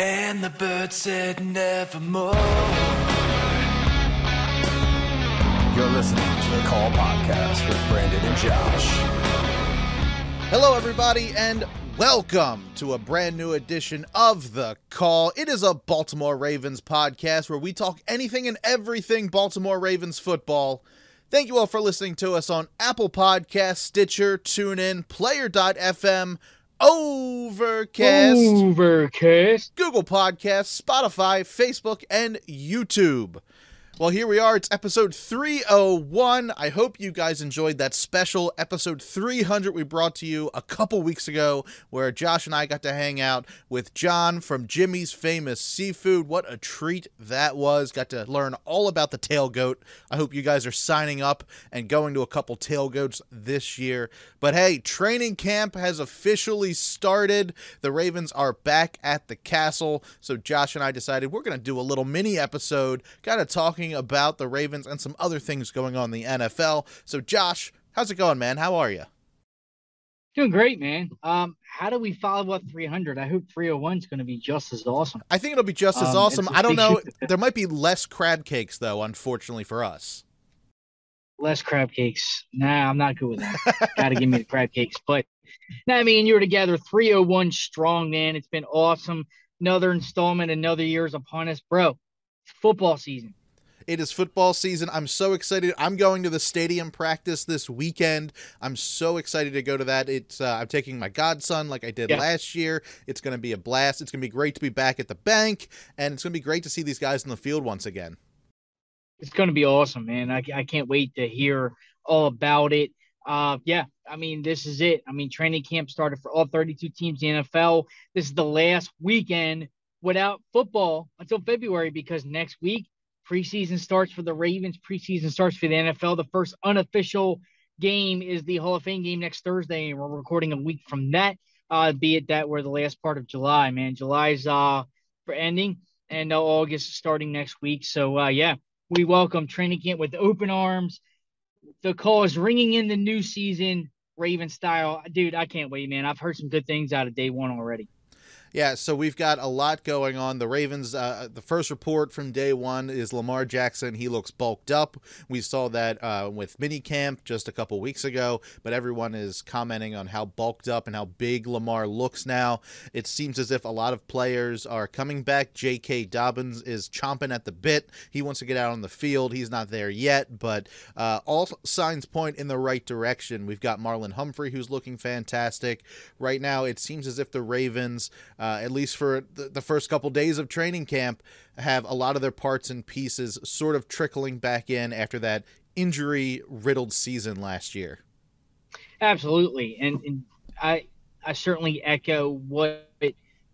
And the bird said nevermore. You're listening to the Caw Podcast with Brandon and Josh. Hello, everybody, and welcome to a brand new edition of The Caw. It is a Baltimore Ravens podcast where we talk anything and everything Baltimore Ravens football. Thank you all for listening to us on Apple Podcasts, Stitcher, TuneIn, Player.fm, Overcast, Overcast. Google Podcasts, Spotify, Facebook, and YouTube. Well, here we are. It's episode 301. I hope you guys enjoyed that special episode 300 we brought to you a couple weeks ago, where Josh and I got to hang out with John from Jimmy's Famous Seafood. What a treat that was. Got to learn all about the tailgoat. I hope you guys are signing up and going to a couple tailgoats this year. But hey, training camp has officially started. The Ravens are back at the castle. So Josh and I decided we're going to do a little mini episode, kind of talking about the Ravens and some other things going on in the NFL. So, Josh, how's it going, man? How are you? Doing great, man. Um, how do we follow up 300? I hope 301 is going to be just as awesome. I think it'll be just as Um, awesome. I don't know. There might be less crab cakes, though, unfortunately for us. Less crab cakes. Nah, I'm not good with that. Got to give me the crab cakes. But, nah, I mean, you were together 301 strong, man. It's been awesome. Another installment, another year's upon us. Bro, football season. It is football season. I'm so excited. I'm going to the stadium practice this weekend. I'm so excited to go to that. It's uh, I'm taking my godson like I did Yeah. last year. It's going to be a blast. It's going to be great to be back at the bank, and it's going to be great to see these guys in the field once again. It's going to be awesome, man. I, I can't wait to hear all about it. Uh, yeah, I mean, this is it. I mean, training camp started for all 32 teams in the NFL. This is the last weekend without football until February because next week preseason starts for the Ravens. Preseason starts for the NFL. The first unofficial game is the Hall of Fame game next Thursday, and we're recording a week from that. Uh, be it that we're the last part of July, man. July's uh for ending, and uh, August starting next week. So uh, yeah, we welcome training camp with open arms. The Caw is ringing in the new season, Raven style. Dude, I can't wait, man. I've heard some good things out of day one already. Yeah, so we've got a lot going on. The Ravens, uh, the first report from day one is Lamar Jackson. He looks bulked up. We saw that uh, with minicamp just a couple weeks ago, but everyone is commenting on how bulked up and how big Lamar looks now. It seems as if a lot of players are coming back. J.K. Dobbins is chomping at the bit. He wants to get out on the field. He's not there yet, but uh, all signs point in the right direction. We've got Marlon Humphrey, who's looking fantastic. Right now, it seems as if the Ravens uh, at least for the, the first couple days of training camp, have a lot of their parts and pieces sort of trickling back in after that injury riddled season last year. Absolutely, and, and I I certainly echo what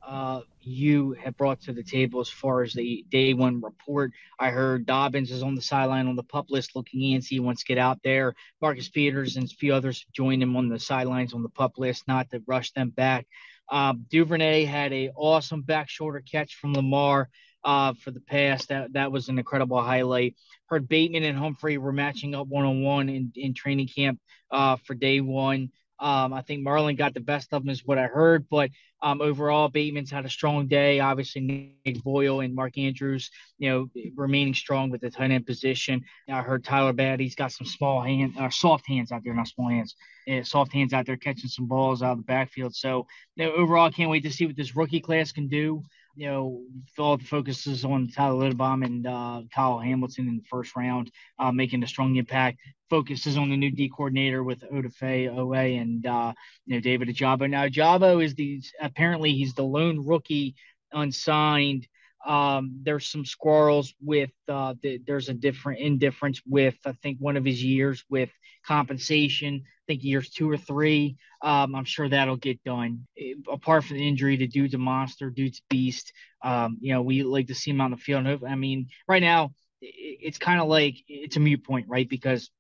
uh, you have brought to the table as far as the day one report. I heard Dobbins is on the sideline on the pup list looking in, see wants to get out there. Marcus Peters and a few others joined him on the sidelines on the pup list, not to rush them back. Um, Duvernay had a awesome back shoulder catch from Lamar uh, for the pass. That that was an incredible highlight. Heard Bateman and Humphrey were matching up one on one in in training camp uh, for day one. Um, I think Marlon got the best of them, is what I heard. But um, overall, Bateman's had a strong day. Obviously, Nick Boyle and Mark Andrews, you know, remaining strong with the tight end position. I heard Tyler Badie's got some small hands, or soft hands out there, not small hands, yeah, soft hands out there catching some balls out of the backfield. So, you know, overall, I can't wait to see what this rookie class can do. You know, all the focus is on Tyler Linderbaum and uh, Kyle Hamilton in the first round, uh, making a strong impact. Focus is on the new D coordinator with Odafe Oweh and uh, you know David Ojabo. Now Ojabo is the apparently he's the lone rookie unsigned. Um, there's some squirrels with uh, the, there's a different indifference with I think one of his years with compensation. I think years two or three. Um, I'm sure that'll get done. Eh, apart from the injury, the dude's a monster, dude's beast. Um, you know, we like to see him on the field. I mean, right now it's kind of like it's a mute point, right? Because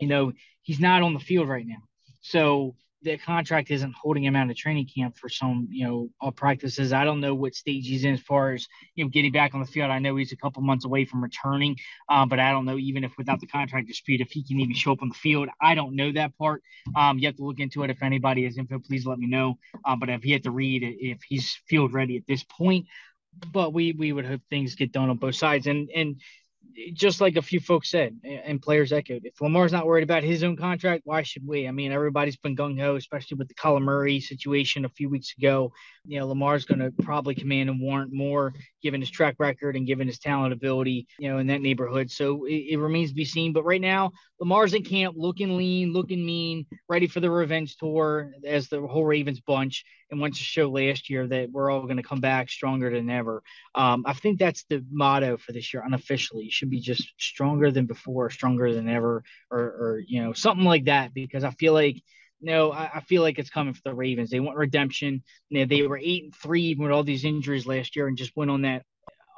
you know he's not on the field right now, so the contract isn't holding him out of training camp for some, you know, practices. I don't know what stage he's in as far as you know getting back on the field. I know he's a couple months away from returning, um, but I don't know even if without the contract dispute if he can even show up on the field. I don't know that part. Um, you have to look into it. If anybody has info, please let me know. Um, but I've yet to read if he's field ready at this point. But we we would hope things get done on both sides. And and just like a few folks said and players echoed, if Lamar's not worried about his own contract, why should we? I mean, everybody's been gung ho, especially with the Kyler Murray situation a few weeks ago. You know, Lamar's going to probably command and warrant more given his track record and given his talent ability, you know, in that neighborhood. So it, it remains to be seen. But right now, Lamar's in camp, looking lean, looking mean, ready for the revenge tour as the whole Ravens bunch. And wants to show last year that we're all going to come back stronger than ever. Um, I think that's the motto for this year, unofficially. It should be just stronger than before, stronger than ever, or, or you know, something like that. Because I feel like no, I, I, feel like it's coming for the Ravens. They want redemption. You know, they were eight and three with all these injuries last year, and just went on that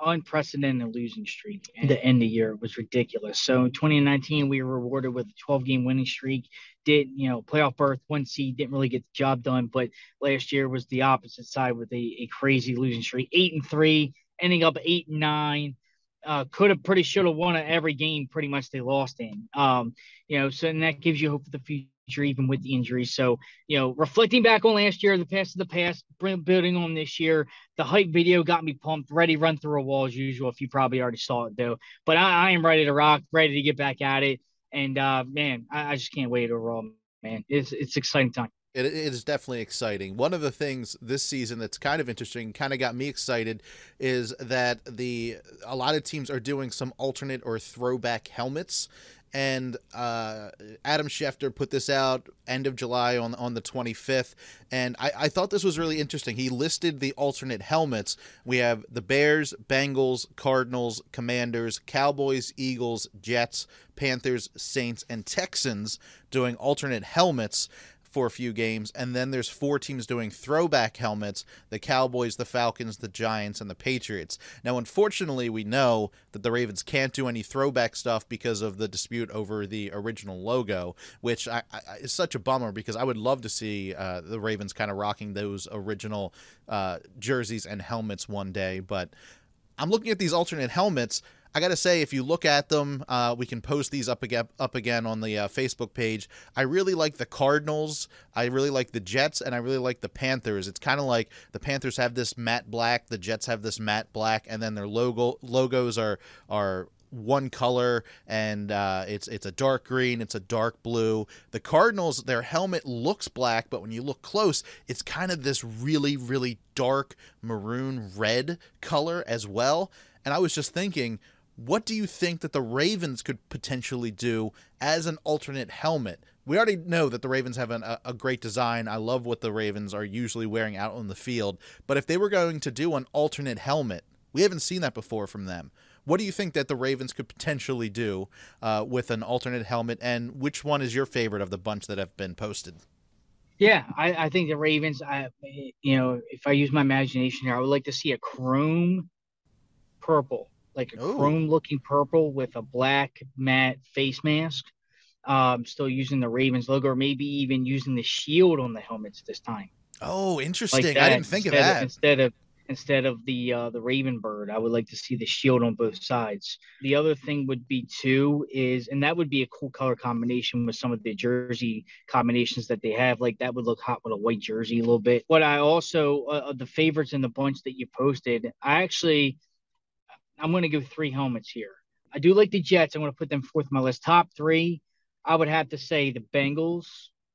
unprecedented losing streak at the end of the year. Was ridiculous. So in 2019, we were rewarded with a 12 game winning streak. Did you know playoff berth, one seed, didn't really get the job done. But last year was the opposite side with a, a crazy losing streak, eight and three, ending up eight and nine. Uh, could have pretty should have won every game pretty much they lost in. Um, you know, so and that gives you hope for the future even with the injuries. So, you know, reflecting back on last year, the past of the past, building on this year, the hype video got me pumped, ready run through a wall as usual. If you probably already saw it though, but I, I am ready to rock, ready to get back at it. And uh, man, I, I just can't wait overall, man. It's it's exciting time. It, it is definitely exciting. One of the things this season that's kind of interesting, kind of got me excited, is that the a lot of teams are doing some alternate or throwback helmets and uh, Adam Schefter put this out end of July on on the 25th, and I, I thought this was really interesting. He listed the alternate helmets. We have the Bears, Bengals, Cardinals, Commanders, Cowboys, Eagles, Jets, Panthers, Saints, and Texans doing alternate helmets for a few games, and then there's four teams doing throwback helmets the Cowboys, the Falcons, the Giants, and the Patriots. Now, unfortunately, we know that the Ravens can't do any throwback stuff because of the dispute over the original logo, which I, I, is such a bummer because I would love to see uh, the Ravens kind of rocking those original uh, jerseys and helmets one day. But I'm looking at these alternate helmets. I got to say, if you look at them, uh, we can post these up again, up again on the uh, Facebook page. I really like the Cardinals. I really like the Jets, and I really like the Panthers. It's kind of like the Panthers have this matte black, the Jets have this matte black, and then their logo logos are are one color and uh, it's it's a dark green it's a dark blue the cardinals their helmet looks black but when you look close it's kind of this really really dark maroon red color as well and i was just thinking what do you think that the Ravens could potentially do as an alternate helmet? We already know that the Ravens have an, a, a, great design. I love what the Ravens are usually wearing out on the field. But if they were going to do an alternate helmet, we haven't seen that before from them. What do you think that the Ravens could potentially do uh, with an alternate helmet? And which one is your favorite of the bunch that have been posted? Yeah, I, I think the Ravens. I, you know, if I use my imagination here, I would like to see a chrome purple like a chrome looking purple with a black matte face mask. Um, still using the Ravens logo, or maybe even using the shield on the helmets this time. Oh, interesting! Like I didn't think of that. Of, instead of instead of the uh, the Raven bird, I would like to see the shield on both sides. The other thing would be too is, and that would be a cool color combination with some of the jersey combinations that they have. Like that would look hot with a white jersey a little bit. What I also uh, the favorites in the bunch that you posted, I actually I'm going to give three helmets here. I do like the Jets. I'm going to put them fourth on my list. Top three, I would have to say the Bengals.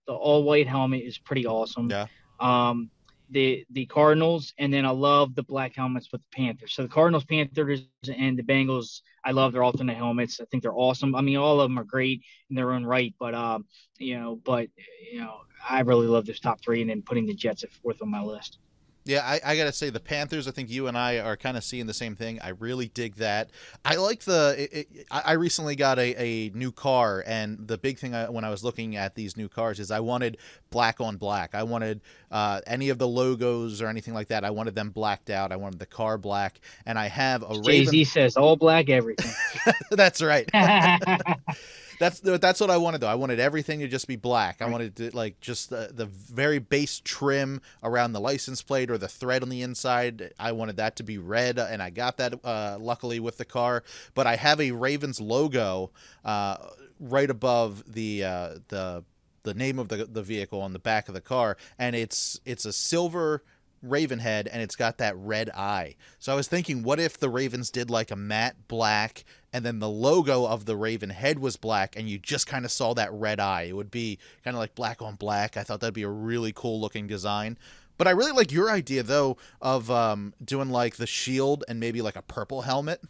The all white helmet is pretty awesome. Yeah. Um, the the Cardinals, and then I love the black helmets with the Panthers. So the Cardinals, Panthers, and the Bengals, I love their alternate helmets. I think they're awesome. I mean, all of them are great in their own right, but um, you know, but you know, I really love this top three, and then putting the Jets at fourth on my list. Yeah, I, I gotta say the Panthers. I think you and I are kind of seeing the same thing. I really dig that. I like the. It, it, I recently got a, a new car, and the big thing I, when I was looking at these new cars is I wanted black on black. I wanted uh, any of the logos or anything like that. I wanted them blacked out. I wanted the car black, and I have a Jay Z says all black everything. That's right. That's that's what I wanted though. I wanted everything to just be black. I wanted to like just the the very base trim around the license plate or the thread on the inside. I wanted that to be red, and I got that uh, luckily with the car. But I have a Ravens logo uh, right above the uh, the the name of the the vehicle on the back of the car, and it's it's a silver raven head and it's got that red eye. So I was thinking, what if the Ravens did like a matte black and then the logo of the Raven head was black and you just kind of saw that red eye? It would be kind of like black on black. I thought that'd be a really cool looking design. But I really like your idea though of um, doing like the shield and maybe like a purple helmet.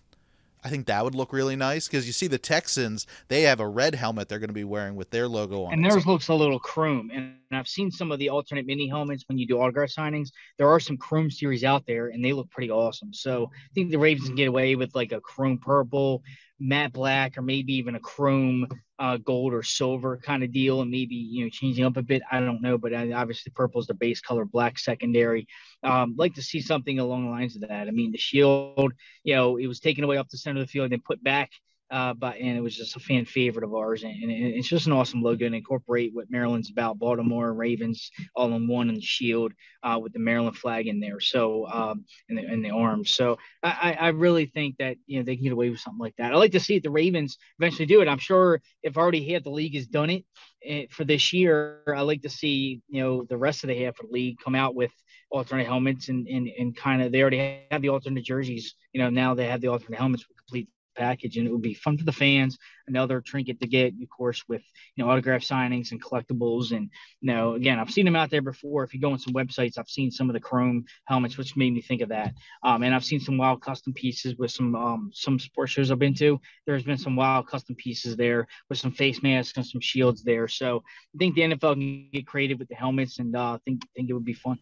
I think that would look really nice because you see the Texans, they have a red helmet they're going to be wearing with their logo on and theirs looks a little chrome. And I've seen some of the alternate mini helmets when you do autograph signings. There are some chrome series out there, and they look pretty awesome. So I think the Ravens can mm-hmm. get away with like a chrome purple, matte black, or maybe even a chrome uh, gold or silver kind of deal, and maybe you know changing up a bit. I don't know, but obviously purple is the base color, black secondary. Um, like to see something along the lines of that. I mean, the shield, you know, it was taken away off the center of the field and put back uh, but and it was just a fan favorite of ours, and, and it's just an awesome logo and incorporate what Maryland's about: Baltimore Ravens all in one, and the shield uh, with the Maryland flag in there. So um, the and the arms. So I, I really think that you know they can get away with something like that. I like to see if the Ravens eventually do it. I'm sure if already half the league has done it eh, for this year, I like to see you know the rest of the half of the league come out with alternate helmets and and, and kind of they already have the alternate jerseys. You know now they have the alternate helmets with complete package and it would be fun for the fans another trinket to get of course with you know autograph signings and collectibles and you know again i've seen them out there before if you go on some websites i've seen some of the chrome helmets which made me think of that um, and i've seen some wild custom pieces with some um, some sports shows i've been to there's been some wild custom pieces there with some face masks and some shields there so i think the nfl can get creative with the helmets and uh, i think think it would be fun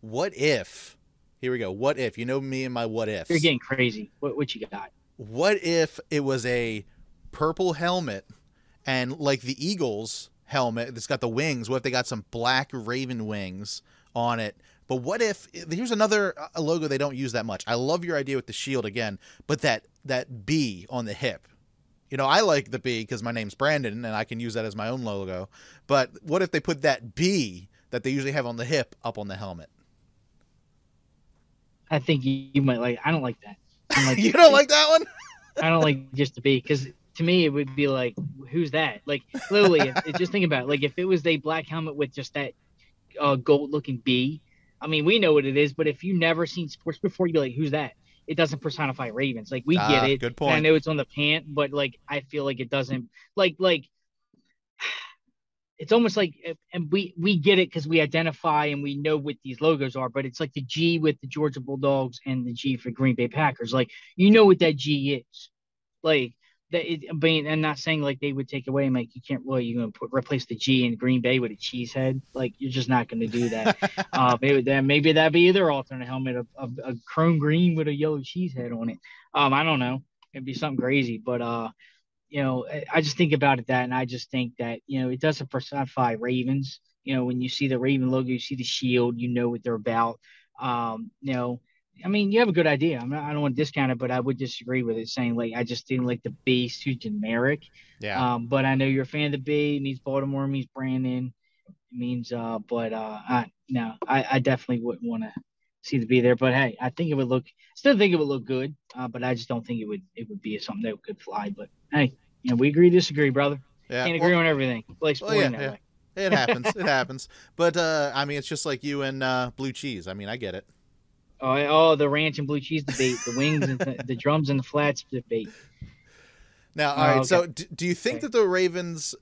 What if? Here we go. What if? You know me and my what ifs. you're getting crazy what, what you got what if it was a purple helmet and like the Eagles helmet that's got the wings? What if they got some black raven wings on it? But what if here's another uh, logo they don't use that much? I love your idea with the shield again, but that that B on the hip. You know, I like the B because my name's Brandon and I can use that as my own logo. But what if they put that B that they usually have on the hip up on the helmet? i think you, might like i don't like that like, you don't like that one? I don't like just to be because to me it would be like, who's that? Like literally, if, just think about it. Like if it was a black helmet with just that uh, gold-looking bee. I mean, we know what it is, but if you never seen sports before, you'd be like, who's that? It doesn't personify Ravens. Like we Ah, get it. good point. I know it's on the pant, but like I feel like it doesn't. Like like it's almost like and we we get it because we identify and we know what these logos are but it's like the g with the georgia bulldogs and the g for green bay packers like you know what that g is like that it, I mean, I'm not saying like they would take away and like you can't well you're gonna put replace the G in Green Bay with a cheese head like you're just not gonna do that. uh, maybe that maybe that'd be their alternate helmet of, of a chrome green with a yellow cheese head on it. Um, I don't know, it'd be something crazy, but uh, you know, I- just think about it that, and I just think that you know it doesn't personify Ravens. You know, when you see the Raven logo, you see the shield, you know what they're about. Um, you know, I mean, you have a good idea. I'm not, I don't want to discount it, but I would disagree with it, saying like I just didn't like the base too generic. Yeah. Um, but I know you're a fan of the B. It means Baltimore, it means Brandon. It means uh, but uh, I, no, I, I definitely wouldn't want to see the B there. But hey, I think it would look. Still think it would look good. Uh, but I just don't think it would. It would be something that could fly. But hey, you know, we agree disagree, brother. yeah. Can't Well, agree on everything. Like Well, yeah, that yeah. way. It happens. it happens. But uh, I mean, it's just like you and uh, blue cheese. I mean, I get it. Oh, oh, the ranch and blue cheese debate, the wings and the, the drums and the flats debate. Now, all Oh, right. okay. So, do, do you think Okay. that the Ravens?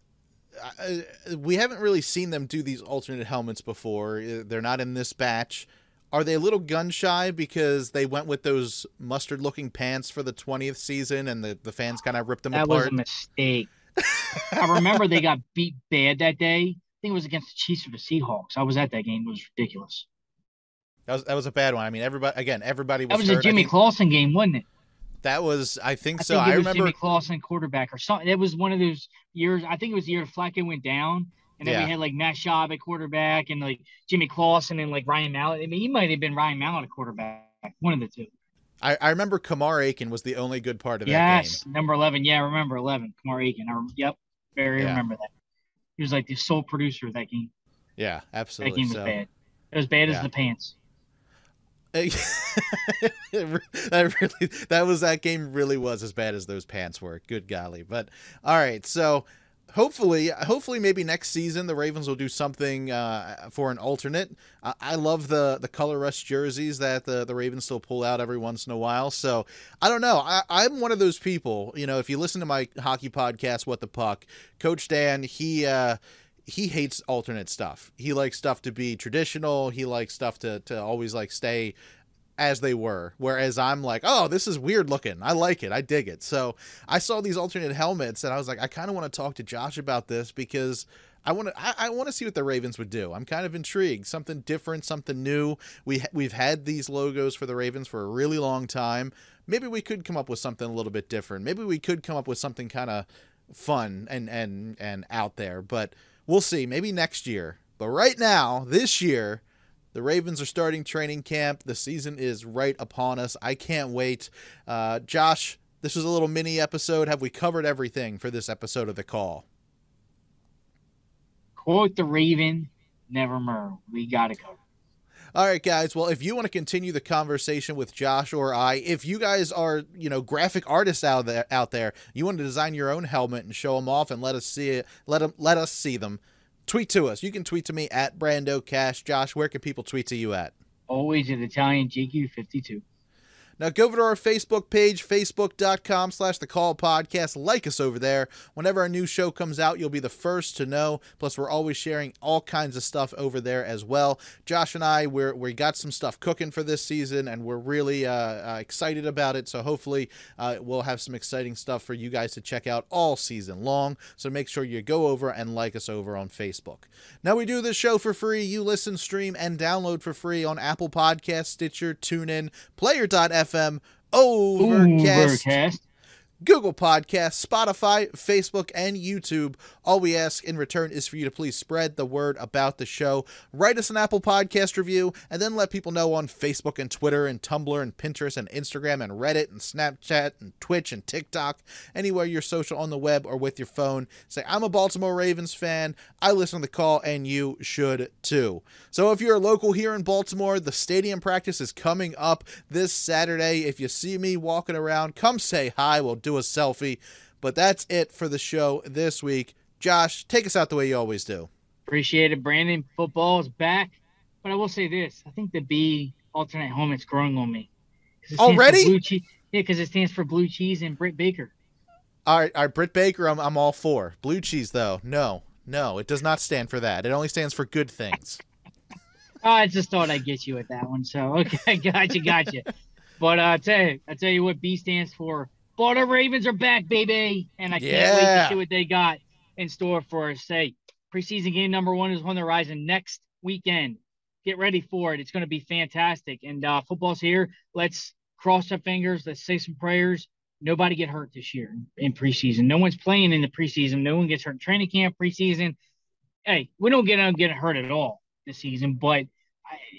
Uh, we haven't really seen them do these alternate helmets before. Uh, They're not in this batch. Are they a little gun shy because they went with those mustard-looking pants for the twentieth season, and the, the fans kind of ripped them apart? That was a mistake. I remember they got beat bad that day. I think it was against the Chiefs or the Seahawks. I was at that game. It was ridiculous. That was that was a bad one. I mean, everybody again, everybody was. That was a hurt. I Jimmy think Clausen game, wasn't it? That was, I think I so. think I was remember. Jimmy Clausen quarterback or something. It was one of those years. I think it was the year Flacco went down, and then Yeah. we had like Matt Schaub at quarterback and like Jimmy Clausen and like Ryan Mallett. I mean, he might have been Ryan Mallett at quarterback, one of the two. I, I remember Kamar Aiken was the only good part of that game. Yes, number eleven. Yeah, I remember eleven. Kamar Aiken. I, yep, very Yeah. remember that. He was like the sole producer of that game. Yeah, absolutely. That game was so, bad. It was bad Yeah. as the pants. that really that was that game really was as bad as those pants were. Good golly. But all right, so hopefully hopefully maybe next season the Ravens will do something uh, for an alternate. I, I love the the color rush jerseys that the the Ravens still pull out every once in a while. So I don't know. I, I'm one of those people. You know, if you listen to my hockey podcast, What the Puck, Coach Dan, he. uh he hates alternate stuff. He likes stuff to be traditional. He likes stuff to, to always like stay as they were. Whereas I'm like, oh, this is weird looking. I like it. I dig it. So I saw these alternate helmets and I was like, I kind of want to talk to Josh about this because I want to I, I want to see what the Ravens would do. I'm kind of intrigued. Something different, something new. We we've had these logos for the Ravens for a really long time. Maybe we could come up with something a little bit different. Maybe we could come up with something kind of fun and and and out there, but we'll see. Maybe next year. But right now, this year, the Ravens are starting training camp. The season is right upon us. I can't wait. Uh, Josh, this was a little mini episode. Have we covered everything for this episode of the Caw? Quote the Raven, never murmur. We got to cover. All right, guys. Well, if you want to continue the conversation with Josh or I, if you guys are, you know, graphic artists out there, out there, you want to design your own helmet and show them off and let us see it, let them, let us see them. Tweet to us. You can tweet to me at Brando Cash. Josh, where can people tweet to you at? Always at Italian GQ52. Now go over to our Facebook page, facebook.com slash the call podcast. Like us over there. Whenever a new show comes out, you'll be the first to know. Plus, we're always sharing all kinds of stuff over there as well. Josh and I, we're, we got some stuff cooking for this season, and we're really uh, uh, excited about it. So hopefully uh, we'll have some exciting stuff for you guys to check out all season long. So make sure you go over and like us over on Facebook. Now we do this show for free. You listen, stream, and download for free on Apple Podcasts, Stitcher, TuneIn, Player.fm, Overcast, Overcast. Google Podcasts, Spotify, Facebook, and YouTube. All we ask in return is for you to please spread the word about the show. Write us an Apple Podcast review, and then let people know on Facebook and Twitter and Tumblr and Pinterest and Instagram and Reddit and Snapchat and Twitch and TikTok, anywhere you're social on the web or with your phone. Say, I'm a Baltimore Ravens fan. I listen to the Caw, and you should too. So if you're a local here in Baltimore, the stadium practice is coming up this Saturday. If you see me walking around, come say hi. We'll do a selfie. But that's it for the show this week. Josh, take us out the way you always do. Appreciate it, Brandon. Football is back. But I will say this: I think the B alternate home is growing on me. 'Cause it stands for Already? Blue cheese. Yeah, because it stands for blue cheese and Britt Baker. All right, all right, Britt Baker, I'm, I'm all for. Blue cheese, though, no, no, it does not stand for that. It only stands for good things. I just thought I'd get you with that one. So okay, gotcha, gotcha. but uh, I tell you, I tell you what, B stands for. Baltimore Ravens are back, baby, and I can't wait to see what they got in store for us. Say, preseason game number one is on the horizon next weekend. Get ready for it. It's going to be fantastic. And uh, football's here. Let's cross our fingers. Let's say some prayers. Nobody get hurt this year in preseason. No one's playing in the preseason. No one gets hurt in training camp, preseason. Hey, we don't get get hurt at all this season, but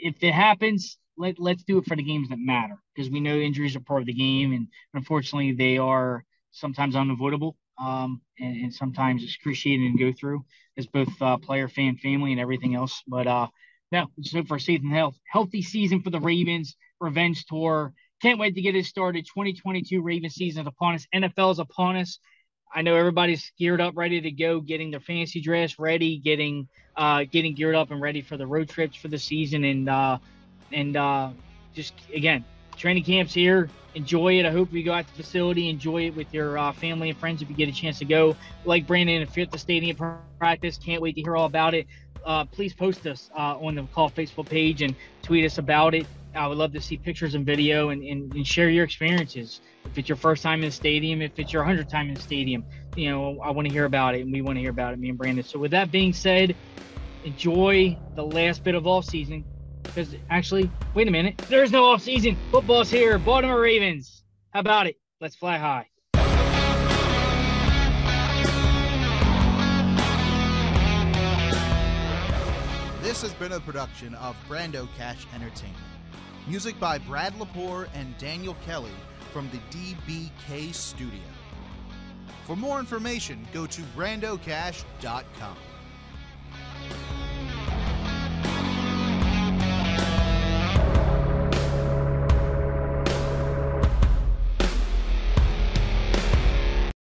if it happens, let let's do it for the games that matter because we know injuries are part of the game, and unfortunately, they are sometimes unavoidable um, and, and sometimes excruciating to go through as both uh, player, fan, family, and everything else. But uh, no, for a safe and health, healthy season for the Ravens. Revenge tour. Can't wait to get it started. 2022 Ravens season is upon us. NFL is upon us. I know everybody's geared up, ready to go, getting their fantasy dress ready, getting uh, getting geared up and ready for the road trips for the season, and uh, and uh, just again, training camps here. Enjoy it. I hope you go out to the facility, enjoy it with your uh, family and friends if you get a chance to go. Like Brandon, if you're at the stadium practice, can't wait to hear all about it. Uh, please post us uh, on the Caw Facebook page and tweet us about it. I would love to see pictures and video and, and, and share your experiences. If it's your first time in the stadium, if it's your hundredth time in the stadium, you know, I want to hear about it and we want to hear about it, me and Brandon. So with that being said, enjoy the last bit of off season. Because actually, wait a minute. There's no off season. Football's here. Baltimore Ravens. How about it? Let's fly high. This has been a production of Brando Cash Entertainment. Music by Brad Lepore and Daniel Kelly from the DBK Studio. For more information, go to brandocash.com.